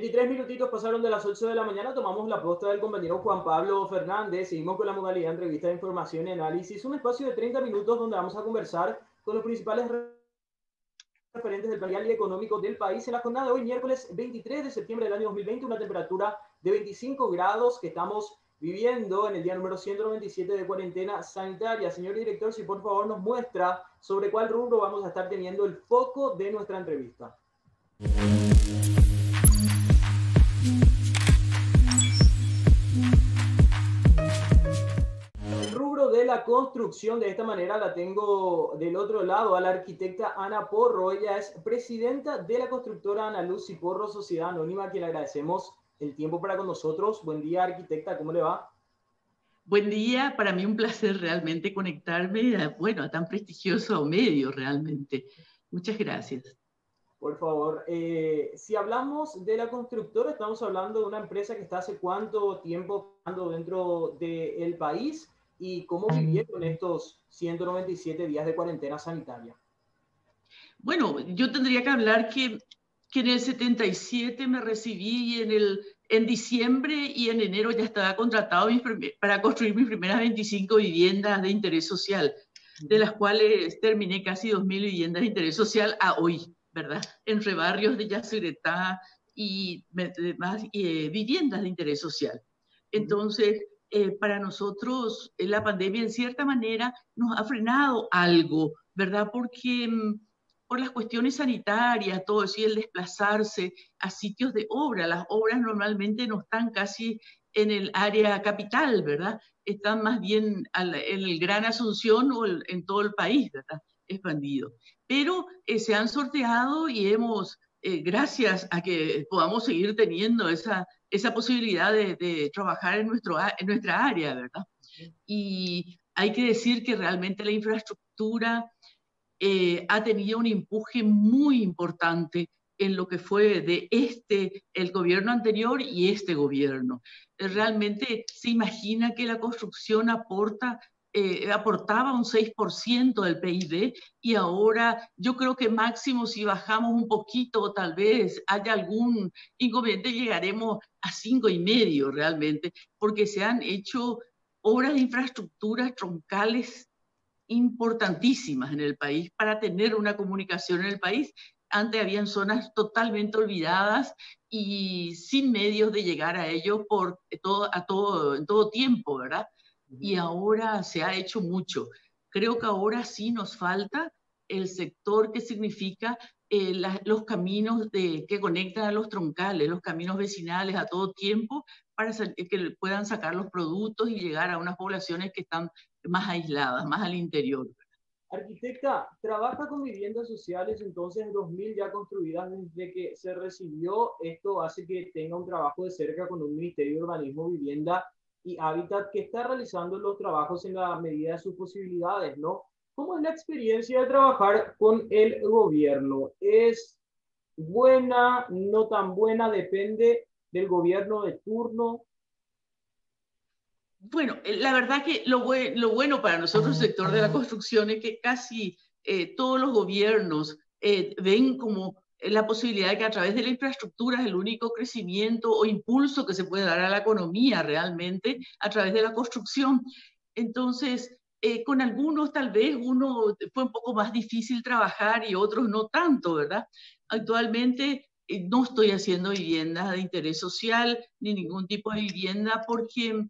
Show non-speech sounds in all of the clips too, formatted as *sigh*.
23 minutitos pasaron de las 8 de la mañana, tomamos la posta del compañero Juan Pablo Fernández, seguimos con la modalidad entrevista de información y análisis, un espacio de 30 minutos donde vamos a conversar con los principales referentes del plantel económico del país en la jornada de hoy, miércoles 23 de septiembre del año 2020, una temperatura de 25 grados que estamos viviendo en el día número 197 de cuarentena sanitaria. Señor director, si por favor nos muestra sobre cuál rubro vamos a estar teniendo el foco de nuestra entrevista. De la construcción. De esta manera la tengo del otro lado a la arquitecta Ana Porro. Ella es presidenta de la constructora Ana Luz y Porro Sociedad Anónima, a quien le agradecemos el tiempo para con nosotros. Buen día, arquitecta, ¿cómo le va? Buen día, para mí un placer realmente conectarme a, bueno, a tan prestigioso medio realmente. Muchas gracias. Por favor, eh, si hablamos de la constructora, estamos hablando de una empresa que está hace cuánto tiempo dentro del país y cómo vivieron estos 197 días de cuarentena sanitaria. Bueno, yo tendría que hablar que, que en el 77 me recibí en, el, en diciembre y en enero ya estaba contratado para construir mis primeras 25 viviendas de interés social, de las cuales terminé casi 2.000 viviendas de interés social a hoy, ¿verdad? Entre barrios de Yacyretá y demás eh, viviendas de interés social. Entonces, eh, para nosotros eh, la pandemia en cierta manera nos ha frenado algo, ¿verdad? Porque mm, por las cuestiones sanitarias, todo eso y el desplazarse a sitios de obra, las obras normalmente no están casi en el área capital, ¿verdad? Están más bien en el Gran Asunción o en todo el país, ¿verdad? Expandido. Pero eh, se han sorteado y hemos, gracias a que podamos seguir teniendo esa esa posibilidad de, trabajar en, nuestro, en nuestra área, ¿verdad? Y hay que decir que realmente la infraestructura eh, ha tenido un empuje muy importante en lo que fue de este, el gobierno anterior y este gobierno. Realmente se imagina que la construcción aporta eh, aportaba un 6% del PIB y ahora yo creo que máximo si bajamos un poquito, tal vez haya algún inconveniente, llegaremos a cinco y medio realmente, porque se han hecho obras de infraestructuras troncales importantísimas en el país para tener una comunicación en el país. Antes habían zonas totalmente olvidadas y sin medios de llegar a ellos por todo, a todo, en todo tiempo, ¿verdad? Y ahora se ha hecho mucho. Creo que ahora sí nos falta el sector que significa eh, los caminos de, que conectan a los troncales, los caminos vecinales a todo tiempo, para que puedan sacar los productos y llegar a unas poblaciones que están más aisladas, más al interior. Arquitecta, trabaja con viviendas sociales entonces en 2000 ya construidas desde que se recibió. Esto hace que tenga un trabajo de cerca con un Ministerio de Urbanismo, Vivienda y Habitat que está realizando los trabajos en la medida de sus posibilidades, ¿no? ¿Cómo es la experiencia de trabajar con el gobierno? ¿Es buena, no tan buena? Depende del gobierno de turno. Bueno, eh, la verdad que lo, lo bueno para nosotros, el sector de la construcción, es que casi eh, todos los gobiernos eh, ven como la posibilidad de que a través de la infraestructura es el único crecimiento o impulso que se puede dar a la economía realmente a través de la construcción. Entonces, eh, con algunos tal vez uno fue un poco más difícil trabajar y otros no tanto, ¿verdad? Actualmente eh, no estoy haciendo viviendas de interés social ni ningún tipo de vivienda porque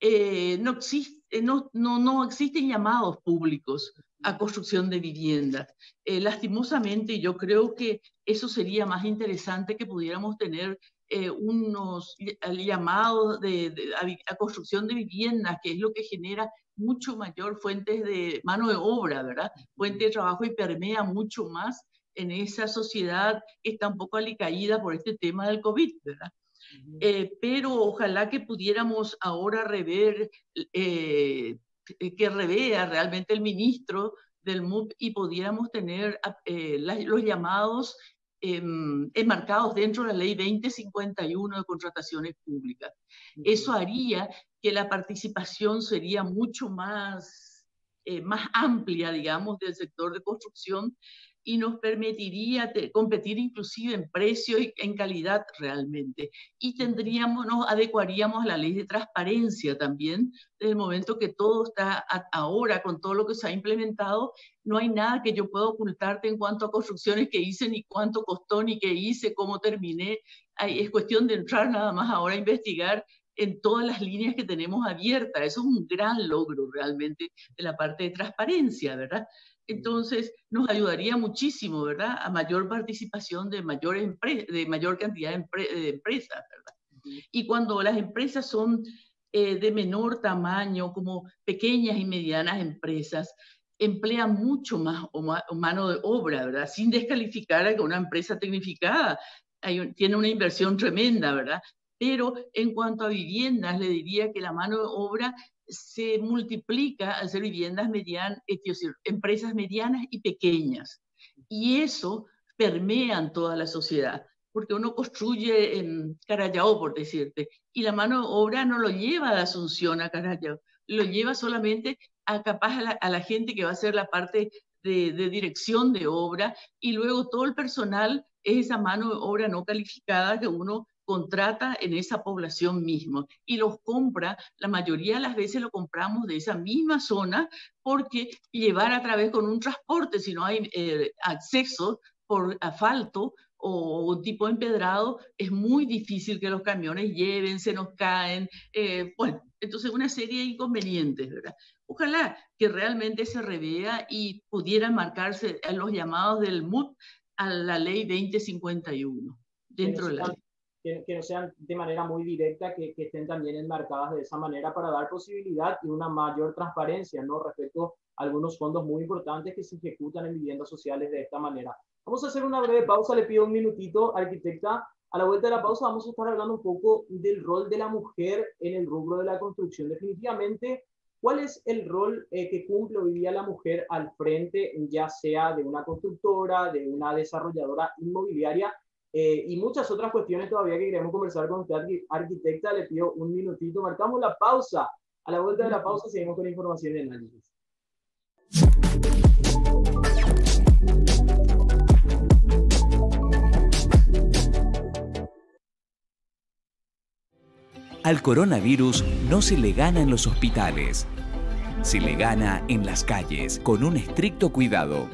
eh, no, existe, no, no, no existen llamados públicos a construcción de viviendas. Eh, lastimosamente, yo creo que eso sería más interesante que pudiéramos tener eh, unos llamados de, a, construcción de viviendas, que es lo que genera mucho mayor fuentes de mano de obra, ¿verdad? Fuente de trabajo y permea mucho más en esa sociedad que está un poco alicaída por este tema del COVID, ¿verdad? Eh, pero ojalá que pudiéramos ahora rever eh, que revea realmente el ministro del MUP y pudiéramos tener eh, los llamados em, enmarcados dentro de la ley 2051 de contrataciones públicas. Eso haría que la participación sería mucho más, eh, más amplia, digamos, del sector de construcción y nos permitiría competir inclusive en precio y en calidad realmente. Y tendríamos, nos adecuaríamos a la ley de transparencia también, desde el momento que todo está ahora con todo lo que se ha implementado, no hay nada que yo pueda ocultarte en cuanto a construcciones que hice, ni cuánto costó, ni qué hice, cómo terminé. Es cuestión de entrar nada más ahora a investigar en todas las líneas que tenemos abiertas. Eso es un gran logro realmente de la parte de transparencia, ¿verdad? Entonces, nos ayudaría muchísimo, ¿verdad? A mayor participación de, mayores de mayor cantidad de, empresas, ¿verdad? Y cuando las empresas son eh, de menor tamaño, como pequeñas y medianas empresas, emplean mucho más, mano de obra, ¿verdad? Sin descalificar a que una empresa tecnificada tiene una inversión tremenda, ¿verdad? Pero en cuanto a viviendas, le diría que la mano de obra se multiplica al ser viviendas medianas, empresas medianas y pequeñas. Y eso permea toda la sociedad, porque uno construye en Carayao, por decirte, y la mano obra no lo lleva de Asunción a Carayao, lo lleva solamente a capaz a la, gente que va a hacer la parte de, de, dirección de obra y luego todo el personal es esa mano obra no calificada que uno contrata en esa población mismo y los compra, la mayoría de las veces lo compramos de esa misma zona porque llevar a través con un transporte, si no hay eh, acceso por asfalto o un tipo empedrado, es muy difícil que los camiones lleven, se nos caen, eh, bueno, entonces una serie de inconvenientes, ¿verdad? Ojalá que realmente se revea y pudieran marcarse los llamados del MUT a la ley 2051 dentro de la ley que, no sean de manera muy directa, que, que, estén también enmarcadas de esa manera para dar posibilidad y una mayor transparencia ¿no? respecto a algunos fondos muy importantes que se ejecutan en viviendas sociales de esta manera. Vamos a hacer una breve pausa, le pido un minutito, arquitecta. A la vuelta de la pausa vamos a estar hablando un poco del rol de la mujer en el rubro de la construcción. Definitivamente, ¿cuál es el rol eh, que cumple hoy día la mujer al frente, ya sea de una constructora, de una desarrolladora inmobiliaria? Eh, y muchas otras cuestiones todavía que queremos conversar con usted, arquitecta. Le pido un minutito, marcamos la pausa. A la vuelta de la pausa seguimos con la información y análisis. Al coronavirus no se le gana en los hospitales, se le gana en las calles con un estricto cuidado.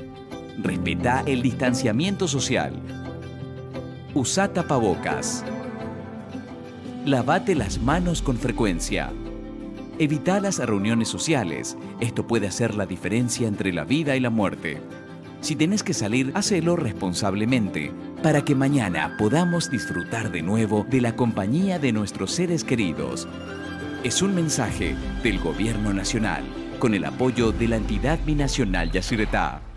Respeta el distanciamiento social Usa tapabocas. Lavate las manos con frecuencia. Evita las reuniones sociales. Esto puede hacer la diferencia entre la vida y la muerte. Si tenés que salir, hacelo responsablemente para que mañana podamos disfrutar de nuevo de la compañía de nuestros seres queridos. Es un mensaje del Gobierno Nacional con el apoyo de la entidad binacional Yacyretá.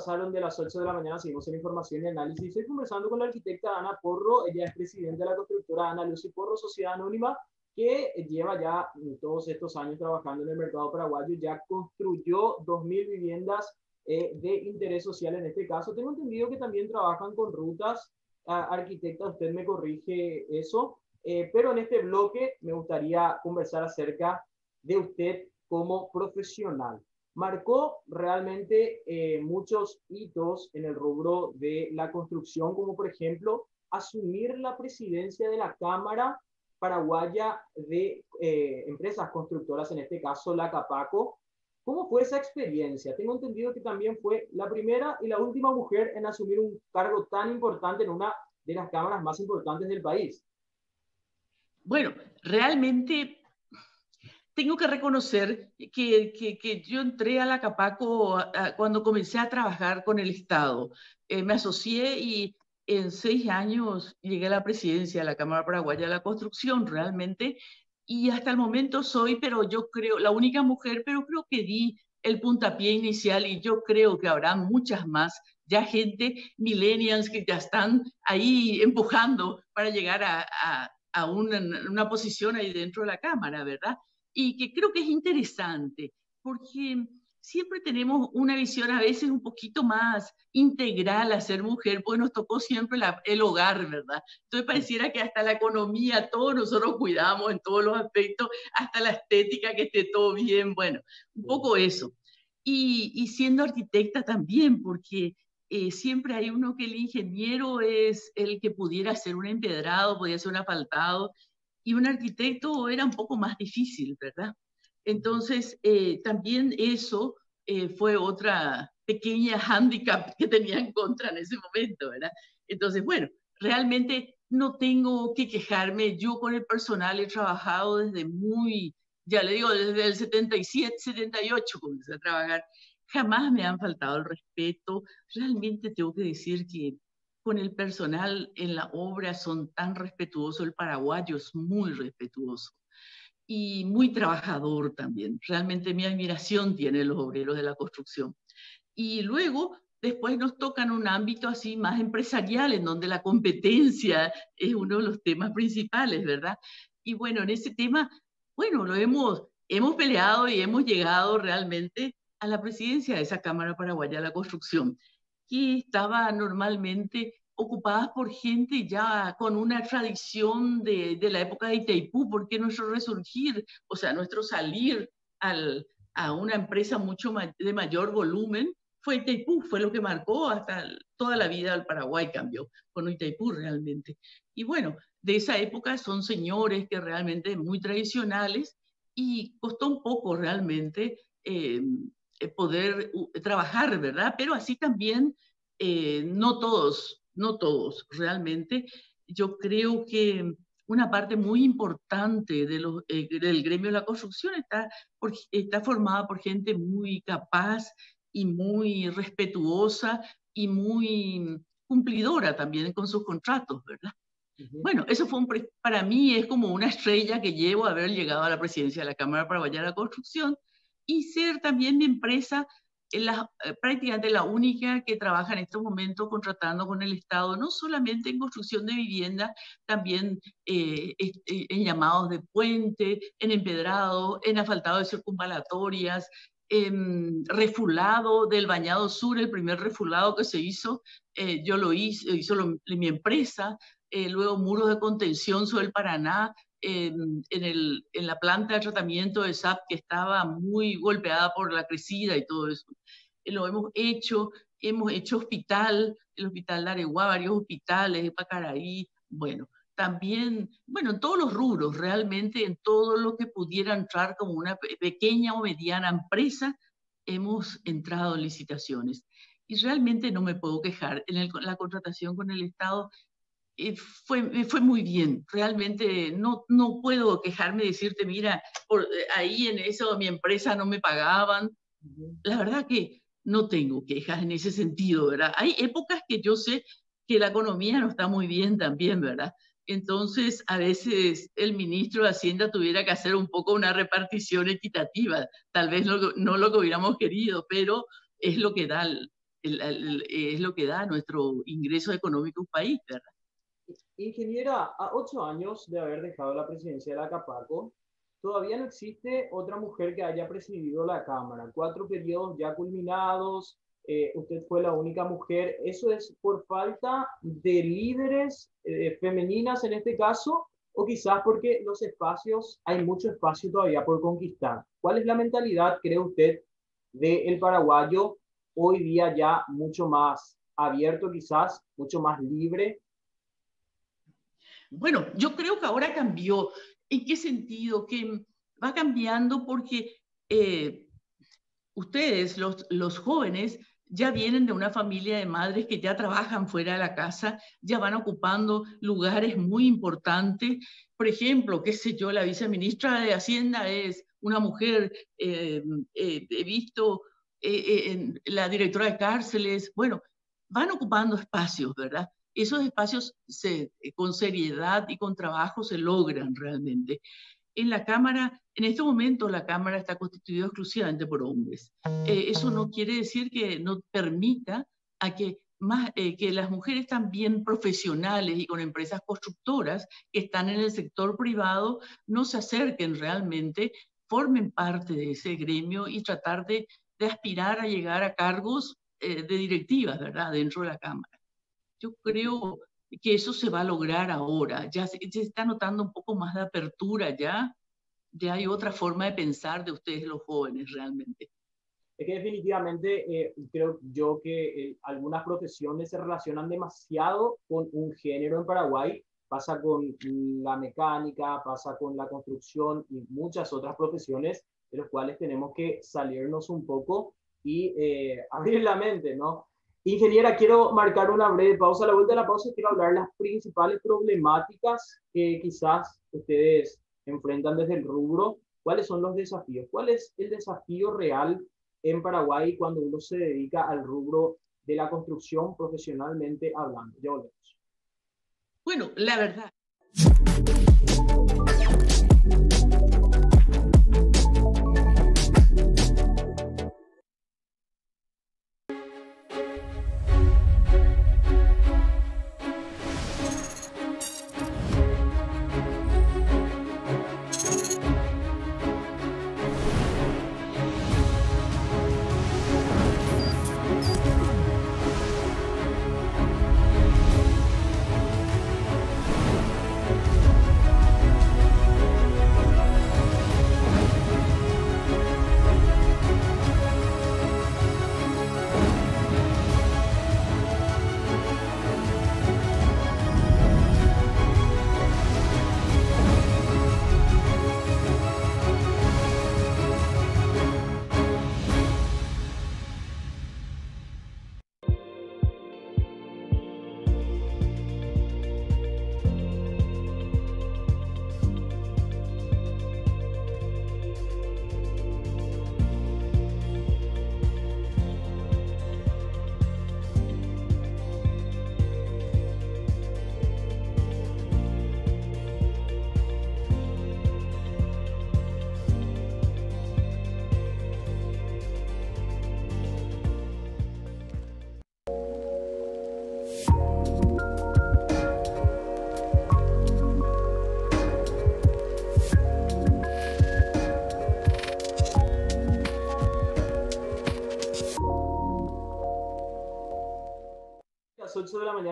Pasaron de las 8 de la mañana, seguimos en información y análisis. Estoy conversando con la arquitecta Ana Porro, ella es presidenta de la constructora Ana Lucy Porro, Sociedad Anónima. que lleva ya todos estos años trabajando en el mercado paraguayo, ya construyó 2.000 viviendas eh, de interés social en este caso. Tengo entendido que también trabajan con rutas. arquitecta, usted me corrige eso. Eh, pero en este bloque me gustaría conversar acerca de usted como profesional. Marcó realmente eh, muchos hitos en el rubro de la construcción, como por ejemplo asumir la presidencia de la Cámara Paraguaya de Empresas Constructoras, en este caso la Capaco, ¿Cómo fue esa experiencia? Tengo entendido que también fue la primera y la última mujer en asumir un cargo tan importante en una de las cámaras más importantes del país. Bueno, realmente tengo que reconocer que, que, yo entré a la Capaco cuando comencé a trabajar con el Estado. Eh, me asocié y en seis años llegué a la presidencia de la Cámara Paraguaya de la Construcción. Realmente y hasta el momento soy, pero yo creo, la única mujer, pero creo que di el puntapié inicial y yo creo que habrá muchas más, ya gente, millennials que ya están ahí empujando para llegar a, a, a una, una, posición ahí dentro de la Cámara, ¿verdad? Y que creo que es interesante, porque siempre tenemos una visión a veces un poquito más integral a ser mujer, pues nos tocó siempre el hogar, ¿verdad? Entonces pareciera que hasta la economía, todos nosotros cuidamos en todos los aspectos, hasta la estética, que esté todo bien, bueno, un poco eso. Y, siendo arquitecta también, porque eh, siempre hay uno que el ingeniero es el que pudiera ser un empedrado, podía ser un asfaltado, y un arquitecto era un poco más difícil, ¿verdad? Entonces, eh, también eso eh, fue otra pequeña hándicap que tenía en contra en ese momento, ¿verdad? Entonces, bueno, realmente no tengo que quejarme. Yo con el personal he trabajado desde muy, ya le digo, desde el 77, 78 comencé a trabajar. Jamás me han faltado el respeto. Realmente tengo que decir que con el personal en la obra son tan respetuosos. El paraguayo es muy respetuoso y muy trabajador también. Realmente mi admiración tiene los obreros de la construcción. Y luego, después nos tocan un ámbito así más empresarial, en donde la competencia es uno de los temas principales, ¿verdad? Y bueno, en ese tema, bueno, lo hemos, hemos peleado y hemos llegado realmente a la presidencia de esa Cámara Paraguaya de la Construcción, que estaba normalmente ocupadas por gente ya con una tradición de, de, la época de Itaipú, porque nuestro resurgir, o sea, nuestro salir al, a una empresa mucho de mayor volumen, fue Itaipú, fue lo que marcó hasta toda la vida del Paraguay, cambió con Itaipú realmente. Y bueno, de esa época son señores que realmente muy tradicionales y costó un poco realmente eh, poder trabajar, ¿verdad? Pero así también eh, no todos no todos, realmente. Yo creo que una parte muy importante de los, eh, del gremio de la construcción está, está formada por gente muy capaz y muy respetuosa y muy cumplidora también con sus contratos, ¿verdad? Bueno, eso fue un, para mí es como una estrella que llevo a haber llegado a la presidencia de la Cámara para a la Construcción y ser también mi empresa la, eh, prácticamente la única que trabaja en estos momentos contratando con el Estado, no solamente en construcción de vivienda, también eh, eh, en llamados de puente, en empedrado, en asfaltado de circunvalatorias, en refulado del Bañado Sur, el primer refulado que se hizo, yo lo hice, hizo mi empresa, luego muros de contención sobre el Paraná, en, el, en, la planta de tratamiento de SAP que estaba muy golpeada por la crecida y todo eso. Eh, lo hemos hecho, hemos hecho hospital, el hospital de Areguá, varios hospitales de Pacaraí, bueno, también, bueno, en todos los rubros, realmente en todo lo que pudiera entrar como una pequeña o mediana empresa, hemos entrado en licitaciones. Y realmente no me puedo quejar. En la contratación con el Estado eh, fue, fue muy bien. Realmente no, no puedo quejarme y decirte, mira, por, eh, ahí en eso mi empresa no me pagaban. La verdad que no tengo quejas en ese sentido, ¿verdad? Hay épocas que yo sé que la economía no está muy bien también, ¿verdad? Entonces, a veces el ministro de Hacienda tuviera que hacer un poco una repartición equitativa, tal vez no, no lo que hubiéramos querido, pero es lo que da, es lo que da nuestro ingreso económico un país, ¿verdad? Ingeniera, a ocho años de haber dejado la presidencia de la Capaco, todavía no existe otra mujer que haya presidido la Cámara. Cuatro periodos ya culminados, eh, usted fue la única mujer. ¿Eso es por falta de líderes eh, femeninas en este caso? ¿O quizás porque los espacios, hay mucho espacio todavía por conquistar? ¿Cuál es la mentalidad, cree usted, del paraguayo hoy día ya mucho más abierto quizás, mucho más libre? Bueno, yo creo que ahora cambió. ¿En qué sentido? Que va cambiando porque eh, ustedes, los, jóvenes, ya vienen de una familia de madres que ya trabajan fuera de la casa, ya van ocupando lugares muy importantes. Por ejemplo, qué sé yo, la viceministra de Hacienda es una mujer, eh, eh, he visto la directora de cárceles, bueno, van ocupando espacios, ¿verdad? Esos espacios se, con seriedad y con trabajo se logran realmente en la Cámara, en este momento la Cámara está constituida exclusivamente por hombres. Eh, eso no quiere decir que no permita a que, más, eh, que las mujeres también profesionales y con empresas constructoras que están en el sector privado no se acerquen realmente, formen parte de ese gremio y tratar de, aspirar a llegar a cargos eh, de directivas, ¿verdad?, dentro de la Cámara. Yo creo que eso se va a lograr ahora. Ya se, está notando un poco más de apertura ya. Ya hay otra forma de pensar de ustedes los jóvenes realmente. Es que definitivamente eh, creo yo que eh, algunas profesiones se relacionan demasiado con un género en Paraguay. Pasa con la mecánica, pasa con la construcción y muchas otras profesiones de las cuales tenemos que salirnos un poco y eh, *laughs* abrir la mente, ¿no? Ingeniera, quiero marcar una breve pausa. A la vuelta de la pausa quiero hablar las principales problemáticas que quizás ustedes enfrentan desde el rubro. ¿Cuáles son los desafíos? ¿Cuál es el desafío real en Paraguay cuando uno se dedica al rubro de la construcción profesionalmente hablando? Ya volvemos. Bueno, la verdad.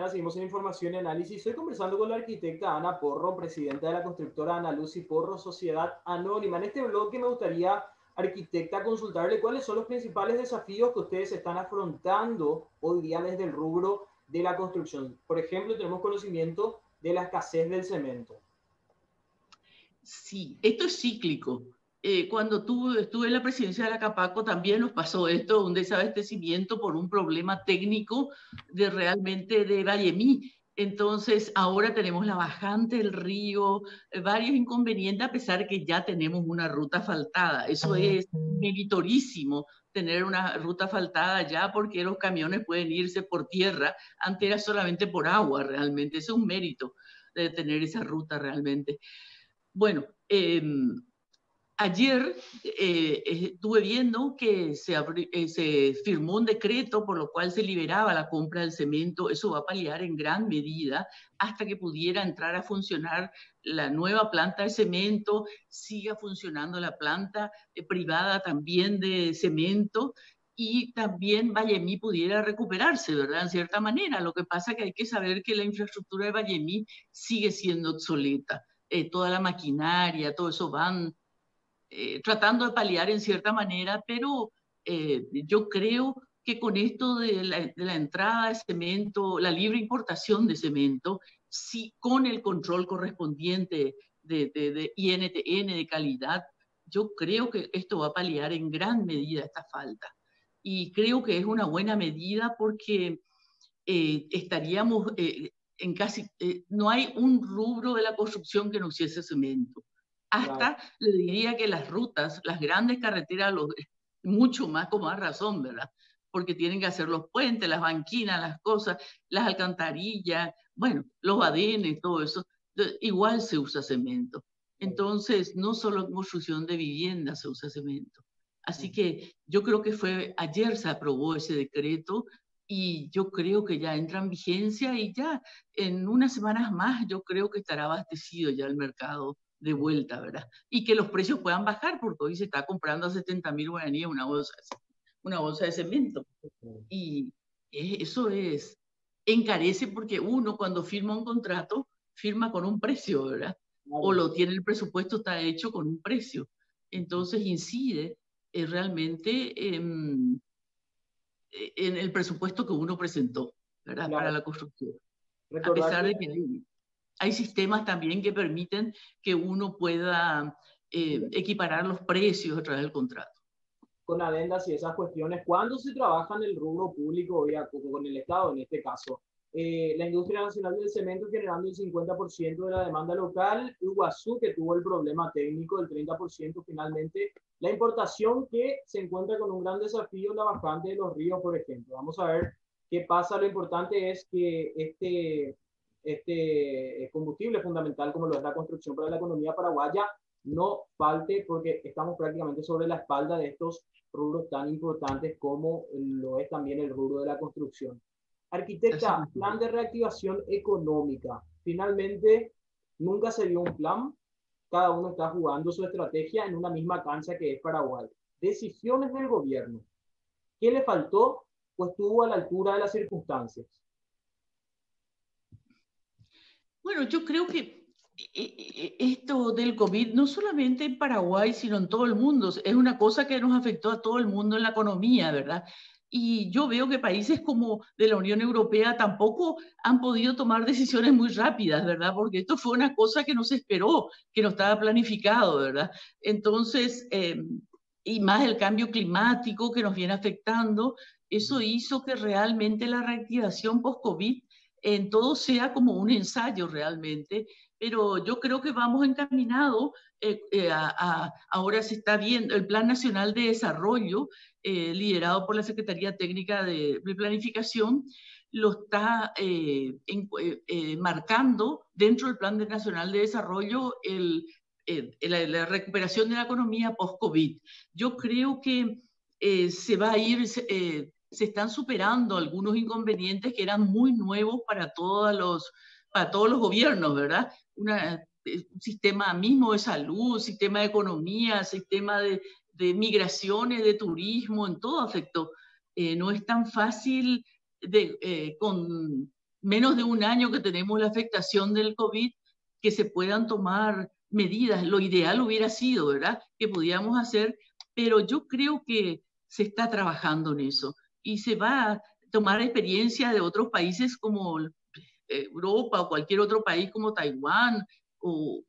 Seguimos en información y análisis. Estoy conversando con la arquitecta Ana Porro, presidenta de la constructora Ana Lucy Porro Sociedad Anónima. En este bloque me gustaría, arquitecta, consultarle cuáles son los principales desafíos que ustedes están afrontando hoy día desde el rubro de la construcción. Por ejemplo, tenemos conocimiento de la escasez del cemento. Sí, esto es cíclico. Eh, cuando tuve, estuve en la presidencia de la Capaco también nos pasó esto, un desabastecimiento por un problema técnico de realmente de Vallemí. Entonces, ahora tenemos la bajante del río, eh, varios inconvenientes, a pesar que ya tenemos una ruta faltada. Eso es meritorísimo, tener una ruta faltada ya, porque los camiones pueden irse por tierra. Antes era solamente por agua, realmente. es un mérito de tener esa ruta realmente. Bueno, eh, ayer eh, estuve viendo que se, eh, se, firmó un decreto por lo cual se liberaba la compra del cemento. Eso va a paliar en gran medida hasta que pudiera entrar a funcionar la nueva planta de cemento, siga funcionando la planta eh, privada también de cemento y también Vallemí pudiera recuperarse, ¿verdad? En cierta manera. Lo que pasa es que hay que saber que la infraestructura de Vallemí sigue siendo obsoleta. toda la maquinaria, todo eso van eh, tratando de paliar en cierta manera, pero eh, yo creo que con esto de la, entrada de cemento, la libre importación de cemento, sí, con el control correspondiente de, de, INTN de calidad, yo creo que esto va a paliar en gran medida esta falta. Y creo que es una buena medida porque eh, estaríamos en casi, no hay un rubro de la construcción que no usiese cemento hasta le diría que las rutas, las grandes carreteras, mucho más con más razón, ¿verdad? Porque tienen que hacer los puentes, las banquinas, las cosas, las alcantarillas, bueno, los badenes, todo eso. Igual se usa cemento. Entonces, no solo en construcción de viviendas se usa cemento. Así que yo creo que fue ayer se aprobó ese decreto y yo creo que ya entra en vigencia y ya en unas semanas más yo creo que estará abastecido ya el mercado de vuelta, ¿verdad? Y que los precios puedan bajar, porque hoy se está comprando a 70 mil guaraníes una bolsa, una bolsa de cemento. Y eso es, encarece porque uno cuando firma un contrato, firma con un precio, ¿verdad? O lo tiene el presupuesto, está hecho con un precio. Entonces incide eh, realmente en, en, el presupuesto que uno presentó, ¿verdad? Para la construcción. a pesar de que hay sistemas también que permiten que uno pueda eh, equiparar los precios a través del contrato. Con adendas y esas cuestiones, ¿cuándo se trabaja en el rubro público, o con el Estado en este caso? Eh, la industria nacional del cemento generando el 50% de la demanda local, Iguazú que tuvo el problema técnico del 30% finalmente, la importación que se encuentra con un gran desafío la bajante de los ríos, por ejemplo. Vamos a ver qué pasa. Lo importante es que este, este combustible fundamental como lo es la construcción para la economía paraguaya no falte porque estamos prácticamente sobre la espalda de estos rubros tan importantes como lo es también el rubro de la construcción. Arquitecta, plan de reactivación económica. Finalmente, nunca se dio un plan. Cada uno está jugando su estrategia en una misma cancha que es Paraguay. Decisiones del gobierno. ¿Qué le faltó? Pues estuvo a la altura de las circunstancias. Bueno, yo creo que eh, eh, esto del COVID, no solamente en Paraguay, sino en todo el mundo, es una cosa que nos afectó a todo el mundo en la economía, ¿verdad? Y yo veo que países como de la Unión Europea tampoco han podido tomar decisiones muy rápidas, ¿verdad? Porque esto fue una cosa que no se esperó, que no estaba planificado, ¿verdad? Entonces, em, y más el cambio climático que nos viene afectando, eso hizo que realmente la reactivación post-COVID en todo sea como un ensayo realmente, pero yo creo que vamos encaminados, eh, eh, a, ahora se está viendo el Plan Nacional de Desarrollo, eh, liderado por la Secretaría Técnica de, Planificación, lo está marcando dentro del Plan Nacional de Desarrollo el, la, la, recuperación de la economía post-COVID. Yo creo que se va a ir se están superando algunos inconvenientes que eran muy nuevos para todos los, para todos los gobiernos, ¿verdad? Eh, un sistema mismo de salud, sistema de economía, sistema de, migraciones, de turismo, en todo afecto. Eh, no es tan fácil de, eh, con menos de un año que tenemos la afectación del COVID que se puedan tomar medidas. Lo ideal hubiera sido, ¿verdad? Que pudiéramos hacer, pero yo creo que se está trabajando en eso y se va a tomar experiencia de otros países como eh, Europa o cualquier otro país como Taiwán o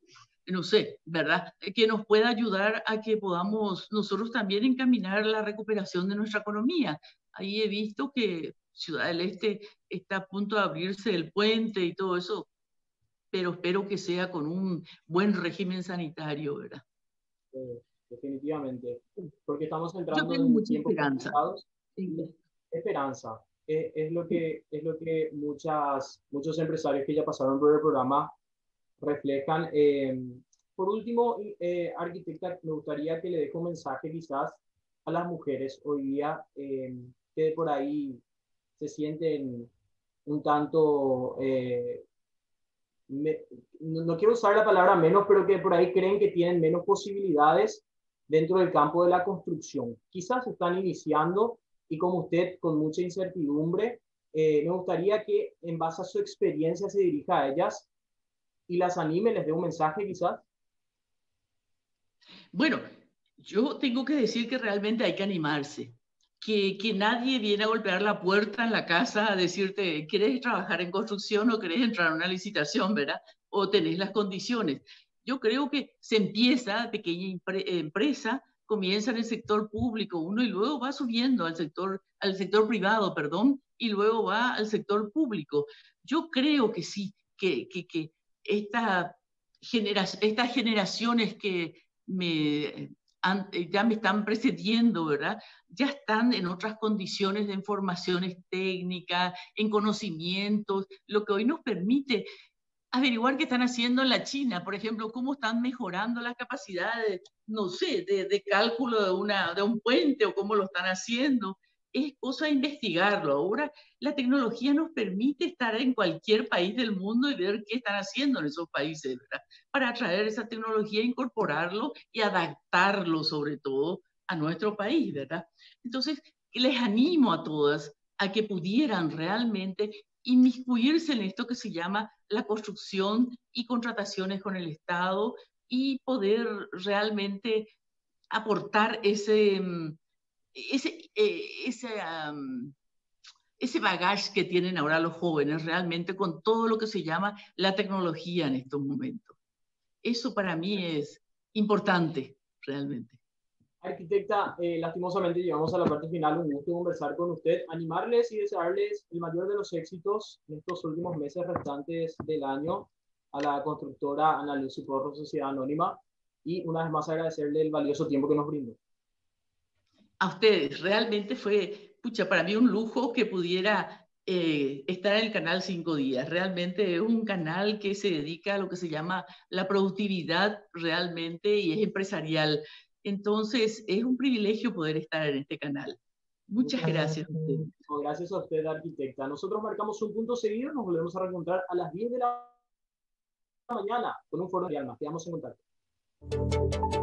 no sé, ¿verdad? Que nos pueda ayudar a que podamos nosotros también encaminar la recuperación de nuestra economía. Ahí he visto que Ciudad del Este está a punto de abrirse el puente y todo eso, pero espero que sea con un buen régimen sanitario, ¿verdad? definitivamente, porque estamos entrando Yo tengo en mucha esperanza. Sí esperanza. Es, lo que, es lo que muchas, muchos empresarios que ya pasaron por el programa reflejan. Eh, por último, eh, arquitecta, me gustaría que le deje un mensaje quizás a las mujeres hoy día eh, que por ahí se sienten un tanto, eh, no, quiero usar la palabra menos, pero que por ahí creen que tienen menos posibilidades dentro del campo de la construcción. Quizás están iniciando y como usted con mucha incertidumbre, me gustaría que en base a su experiencia se dirija a ellas y las anime, les dé un mensaje quizás. Bueno, yo tengo que decir que realmente hay que animarse, que, que nadie viene a golpear la puerta en la casa a decirte, ¿quieres trabajar en construcción o querés entrar a una licitación, verdad? O tenés las condiciones. Yo creo que se empieza, pequeña empresa, comienza en el sector público, uno y luego va subiendo al sector, al sector privado, perdón, y luego va al sector público. Yo creo que sí, que, que, que esta estas generaciones que me, eh, ya me están precediendo, ¿verdad? Ya están en otras condiciones de informaciones técnicas, en conocimientos, lo que hoy nos permite averiguar qué están haciendo en la China, por ejemplo, cómo están mejorando las capacidades, no sé, de, de cálculo de, una, de un puente o cómo lo están haciendo es cosa de investigarlo. Ahora la tecnología nos permite estar en cualquier país del mundo y ver qué están haciendo en esos países, ¿verdad? Para traer esa tecnología, incorporarlo y adaptarlo sobre todo a nuestro país, ¿verdad? Entonces, les animo a todas a que pudieran realmente inmiscuirse en esto que se llama la construcción y contrataciones con el Estado y poder realmente aportar ese, mm, ese, eh, ese, ese bagaje que tienen ahora los jóvenes realmente con todo lo que se llama la tecnología en estos momentos. Eso para mí es importante, realmente. Arquitecta, eh, lastimosamente llegamos a la parte final. Un gusto conversar con usted, animarles y desearles el mayor de los éxitos en estos últimos meses restantes del año a la constructora Ana Luz y Porro Sociedad Anónima y una vez más agradecerle el valioso tiempo que nos brindó a ustedes. Realmente fue, pucha, para mí un lujo que pudiera eh, estar en el canal Cinco Días. Realmente es un canal que se dedica a lo que se llama la productividad realmente y es empresarial. Entonces, es un privilegio poder estar en este canal. Muchas gracias. Gracias a usted, arquitecta. Nosotros marcamos un punto seguido, nos volvemos a reencontrar a las 10 de la mañana con un foro de almas. Quedamos en contacto.